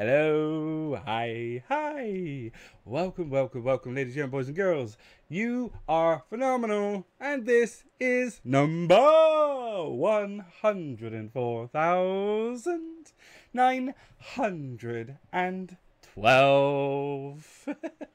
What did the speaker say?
Hello! Hi, hi. Welcome, welcome, welcome, ladies and boys and girls. You are phenomenal, and this is number 104,912.